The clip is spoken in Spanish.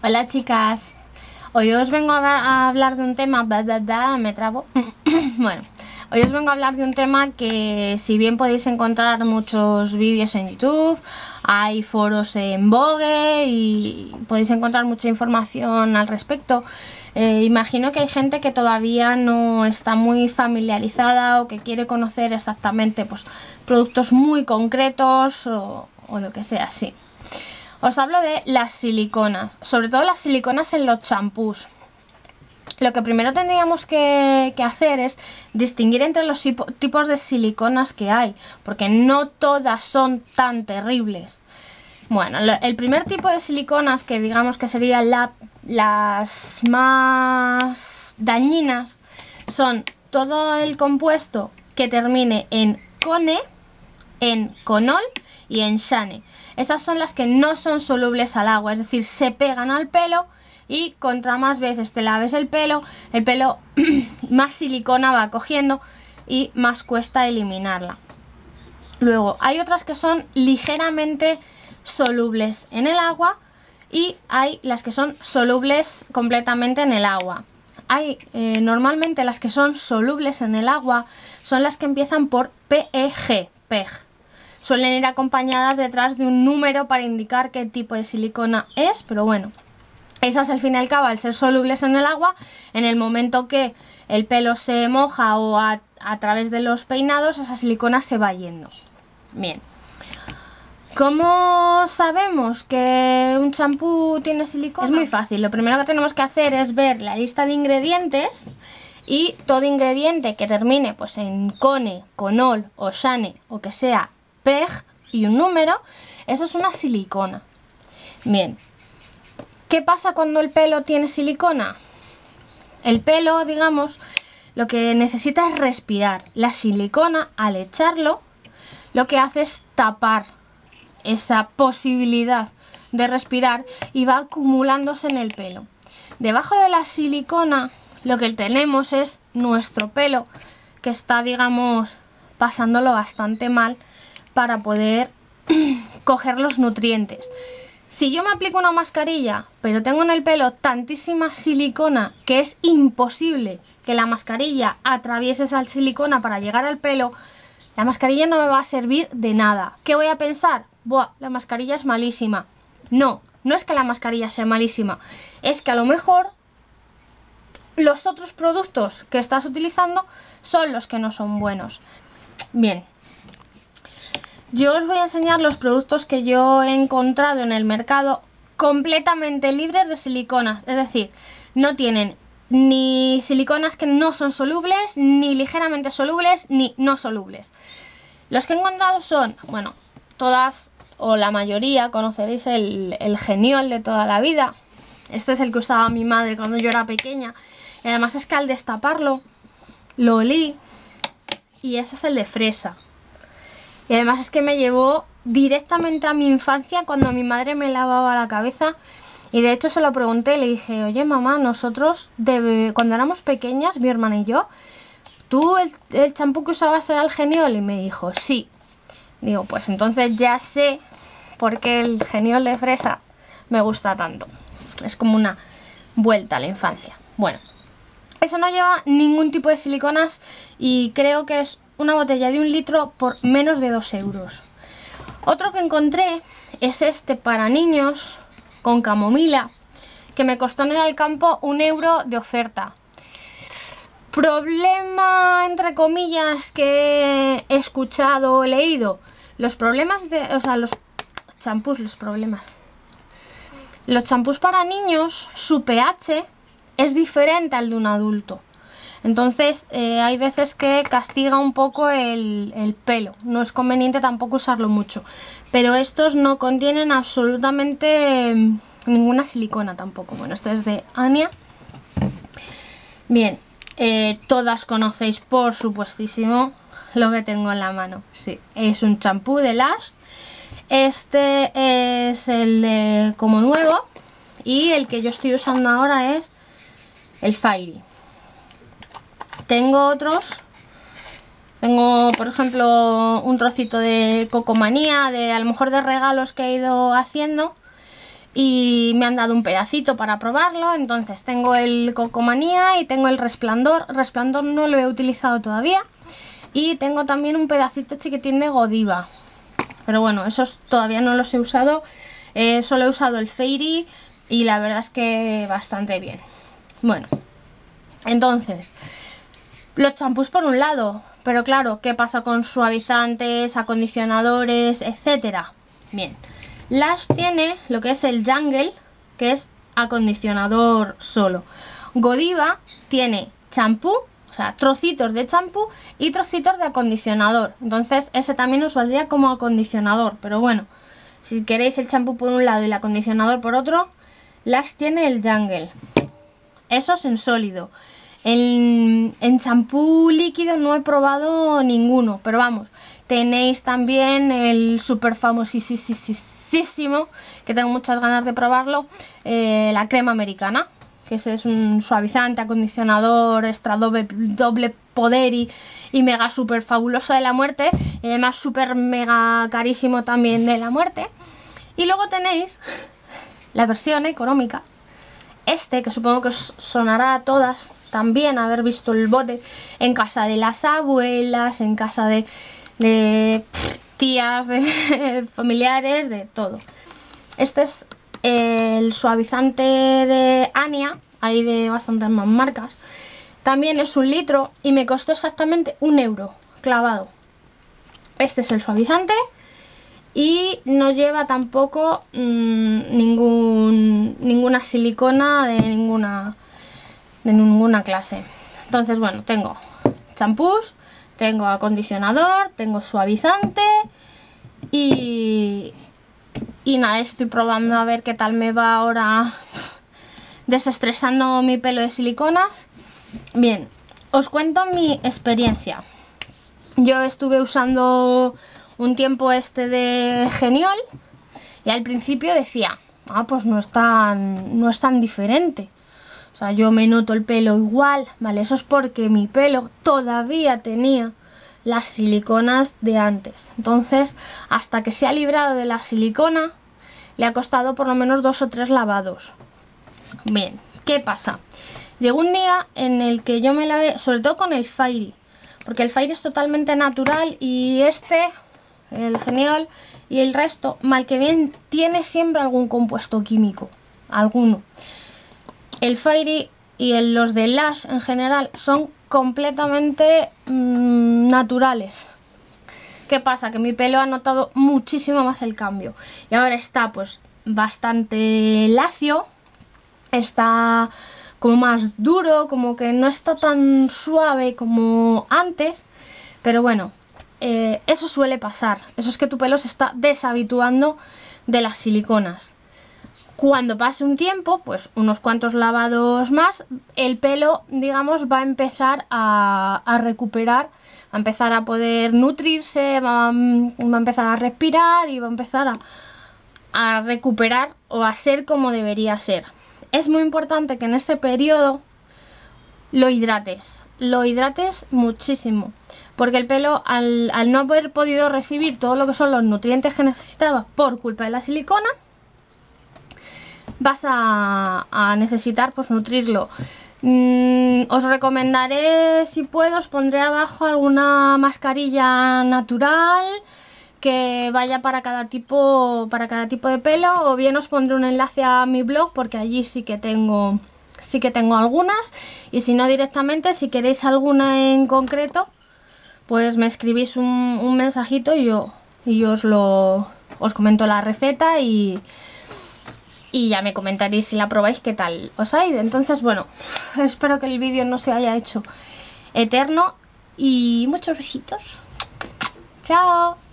Hola chicas, hoy os vengo a, hablar de un tema, me trabo, bueno, hoy os vengo a hablar de un tema que si bien podéis encontrar muchos vídeos en YouTube, hay foros en Vogue y podéis encontrar mucha información al respecto, eh, imagino que hay gente que todavía no está muy familiarizada o que quiere conocer exactamente pues, productos muy concretos o, o lo que sea así. Os hablo de las siliconas, sobre todo las siliconas en los champús. Lo que primero tendríamos que, hacer es distinguir entre los tipos de siliconas que hay, porque no todas son tan terribles. Bueno, el primer tipo de siliconas que digamos que serían las más dañinas son todo el compuesto que termine en cone, en conol y en shane. Esas son las que no son solubles al agua, es decir, se pegan al pelo y contra más veces te laves el pelo, el pelo más silicona va cogiendo y más cuesta eliminarla. Luego, hay otras que son ligeramente solubles en el agua y hay las que son solubles completamente en el agua. Hay eh, normalmente las que son solubles en el agua son las que empiezan por PEG, PEG suelen ir acompañadas detrás de un número para indicar qué tipo de silicona es, pero bueno, esas al fin y al cabo, al ser solubles en el agua, en el momento que el pelo se moja o a, través de los peinados, esa silicona se va yendo. Bien. ¿Cómo sabemos que un champú tiene silicona? Es muy fácil. Lo primero que tenemos que hacer es ver la lista de ingredientes y todo ingrediente que termine pues en cone, conol o shane o que sea y un número, eso es una silicona. Bien, ¿qué pasa cuando el pelo tiene silicona? El pelo, digamos, lo que necesita es respirar. La silicona, al echarlo, lo que hace es tapar esa posibilidad de respirar y va acumulándose en el pelo. Debajo de la silicona lo que tenemos es nuestro pelo que está, digamos, pasándolo bastante mal para poder coger los nutrientes. Si yo me aplico una mascarilla, pero tengo en el pelo tantísima silicona que es imposible que la mascarilla atraviese esa silicona para llegar al pelo, la mascarilla no me va a servir de nada. ¿Qué voy a pensar? Buah, la mascarilla es malísima. No, no es que la mascarilla sea malísima, es que a lo mejor los otros productos que estás utilizando son los que no son buenos. Bien, yo os voy a enseñar los productos que yo he encontrado en el mercado completamente libres de siliconas. Es decir, no tienen ni siliconas que no son solubles, ni ligeramente solubles, ni no solubles. Los que he encontrado son, bueno, todas o la mayoría conoceréis el, el geniol de toda la vida. Este es el que usaba mi madre cuando yo era pequeña. Y además es que al destaparlo, lo olí. Y ese es el de fresa. Y además es que me llevó directamente a mi infancia cuando mi madre me lavaba la cabeza. Y de hecho se lo pregunté, le dije, oye mamá, nosotros cuando éramos pequeñas, mi hermana y yo, ¿tú el champú que usabas era el geniol? Y me dijo, sí. Digo, pues entonces ya sé por qué el geniol de fresa me gusta tanto. Es como una vuelta a la infancia. Bueno, eso no lleva ningún tipo de siliconas y creo que es una botella de un litro por menos de 2 euros. Otro que encontré es este para niños con camomila que me costó en el campo un euro de oferta. Problema, entre comillas, que he escuchado o leído. Los problemas de... o sea, los champús, los problemas. Los champús para niños, su pH es diferente al de un adulto. Entonces eh, hay veces que castiga un poco el, pelo, no es conveniente tampoco usarlo mucho. Pero estos no contienen absolutamente mm, ninguna silicona tampoco. Bueno, este es de Ania. Bien, eh, todas conocéis por supuestísimo lo que tengo en la mano. Sí, es un champú de Lash. Este es el de como nuevo y el que yo estoy usando ahora es el Fairy. Tengo otros. Tengo, por ejemplo, un trocito de cocomanía, de a lo mejor de regalos que he ido haciendo. y me han dado un pedacito para probarlo. Entonces tengo el Cocomanía y tengo el Resplandor. Resplandor no lo he utilizado todavía. Y tengo también un pedacito chiquitín de Godiva. Pero bueno, esos todavía no los he usado. Eh, solo he usado el Fairy y la verdad es que bastante bien. Bueno, entonces, los champús por un lado. Pero claro, ¿qué pasa con suavizantes, acondicionadores, etcétera? Bien, Lash tiene lo que es el Jungle, que es acondicionador solo. Godiva tiene champú, o sea, trocitos de champú y trocitos de acondicionador. Entonces ese también os valdría como acondicionador. Pero bueno, si queréis el champú por un lado y el acondicionador por otro, Lash tiene el Jungle. Eso es en sólido. En champú líquido no he probado ninguno, pero vamos, tenéis también el super famosísimo, que tengo muchas ganas de probarlo, eh, la crema americana, que ese es un suavizante, acondicionador, extra doble, poder y, mega super fabuloso de la muerte, y además super mega carísimo también de la muerte. Y luego tenéis la versión económica, este, que supongo que os sonará a todas también haber visto el bote en casa de las abuelas, en casa de, de tías, de familiares, de todo. Este es el suavizante de Ania, hay de bastantes más marcas. También es un litro y me costó exactamente un euro clavado. Este es el suavizante y no lleva tampoco mm, ningún, ninguna silicona de ninguna, de ninguna clase. Entonces, bueno, tengo champús, tengo acondicionador, tengo suavizante y, y nada, estoy probando a ver qué tal me va ahora desestresando mi pelo de silicona. Bien, os cuento mi experiencia. Yo estuve usando un tiempo este de Geniol y al principio decía, ah, pues no es tan, no es tan diferente. O sea, yo me noto el pelo igual, ¿vale? Eso es porque mi pelo todavía tenía las siliconas de antes. Entonces, hasta que se ha librado de la silicona, le ha costado por lo menos dos o tres lavados. Bien, ¿qué pasa? Llegó un día en el que yo me lavé, sobre todo con el Fairy, porque el Fairy es totalmente natural y este el genial y el resto, mal que bien, tiene siempre algún compuesto químico, alguno. El Fairy y los de Lash en general son completamente mm, naturales. ¿Qué pasa? Que mi pelo ha notado muchísimo más el cambio. Y ahora está pues bastante lacio, está como más duro, como que no está tan suave como antes. Pero bueno, eh, eso suele pasar. Eso es que tu pelo se está deshabituando de las siliconas. Cuando pase un tiempo, pues unos cuantos lavados más, el pelo, digamos, va a empezar a, recuperar, va a empezar a poder nutrirse, va, a empezar a respirar y va a empezar a, a recuperar o a ser como debería ser. Es muy importante que en este periodo lo hidrates, lo hidrates muchísimo porque el pelo al, no haber podido recibir todo lo que son los nutrientes que necesitaba por culpa de la silicona, vas a, necesitar pues nutrirlo. Mm, os recomendaré, si puedo, os pondré abajo alguna mascarilla natural que vaya para cada tipo para cada tipo de pelo o bien os pondré un enlace a mi blog porque allí sí que tengo sí que tengo algunas y si no directamente si queréis alguna en concreto pues me escribís un, mensajito y yo, y os lo os comento la receta y, y ya me comentaréis si la probáis qué tal os ha ido. Entonces, bueno, espero que el vídeo no se haya hecho eterno y muchos besitos. Chao.